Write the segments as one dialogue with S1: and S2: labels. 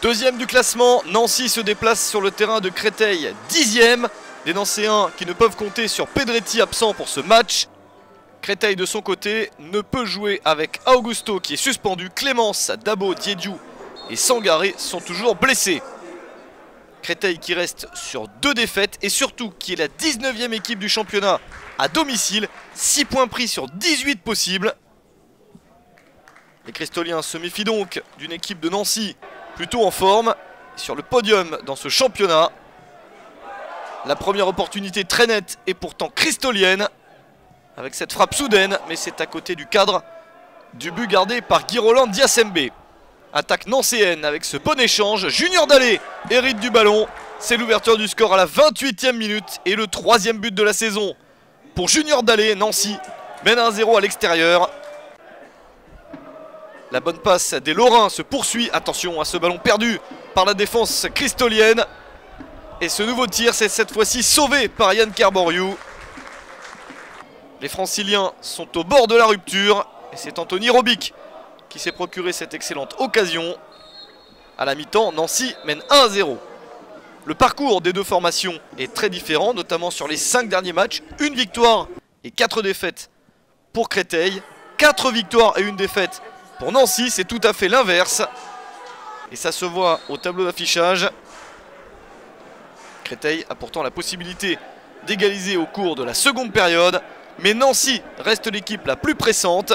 S1: Deuxième du classement, Nancy se déplace sur le terrain de Créteil, dixième. Des Nancéens qui ne peuvent compter sur Pedretti absent pour ce match. Créteil de son côté ne peut jouer avec Augusto qui est suspendu. Clémence, Dabo, Diediou et Sangaré sont toujours blessés. Créteil qui reste sur deux défaites et surtout qui est la 19e équipe du championnat à domicile. 6 points pris sur 18 possibles. Les Cristoliens se méfient donc d'une équipe de Nancy plutôt en forme sur le podium dans ce championnat. La première opportunité très nette est pourtant cristolienne avec cette frappe soudaine, mais c'est à côté du cadre du but gardé par Guy Roland Diasembe. Attaque nancéenne avec ce bon échange. Junior Dallé hérite du ballon. C'est l'ouverture du score à la 28e minute et le troisième but de la saison. Pour Junior Dallé, Nancy mène 1-0 à l'extérieur. La bonne passe des Lorrains se poursuit. Attention à ce ballon perdu par la défense cristolienne. Et ce nouveau tir, c'est cette fois-ci sauvé par Yann Kerboriou. Les franciliens sont au bord de la rupture. Et c'est Anthony Robic qui s'est procuré cette excellente occasion. À la mi-temps, Nancy mène 1-0. Le parcours des deux formations est très différent, notamment sur les 5 derniers matchs. Une victoire et 4 défaites pour Créteil. 4 victoires et une défaite pour Nancy, c'est tout à fait l'inverse. Et ça se voit au tableau d'affichage. Créteil a pourtant la possibilité d'égaliser au cours de la seconde période. Mais Nancy reste l'équipe la plus pressante.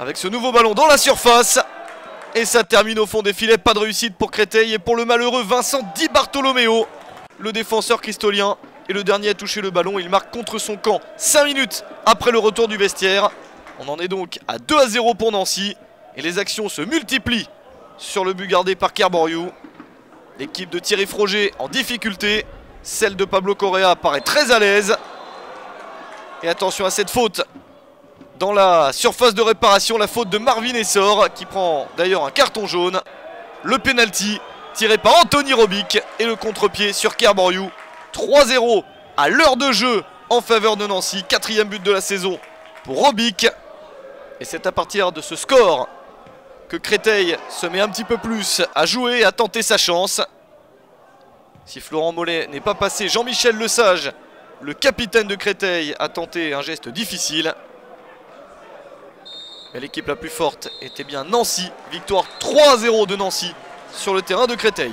S1: Avec ce nouveau ballon dans la surface. Et ça termine au fond des filets. Pas de réussite pour Créteil et pour le malheureux Vincent Di Bartolomeo. Le défenseur cristolien et le dernier à toucher le ballon. Il marque contre son camp 5 minutes après le retour du vestiaire. On en est donc à 2 à 0 pour Nancy. Et les actions se multiplient sur le but gardé par Kerboriou. L'équipe de Thierry Froger en difficulté. Celle de Pablo Correa paraît très à l'aise. Et attention à cette faute dans la surface de réparation, la faute de Marvin Essor qui prend d'ailleurs un carton jaune. Le penalty tiré par Anthony Robic et le contre-pied sur Kerboriou. 3-0 à l'heure de jeu en faveur de Nancy. Quatrième but de la saison pour Robic. Et c'est à partir de ce score que Créteil se met un petit peu plus à jouer, à tenter sa chance. Si Florent Mollet n'est pas passé, Jean-Michel Lesage, le capitaine de Créteil, a tenté un geste difficile. Mais l'équipe la plus forte était bien Nancy. Victoire 3-0 de Nancy sur le terrain de Créteil.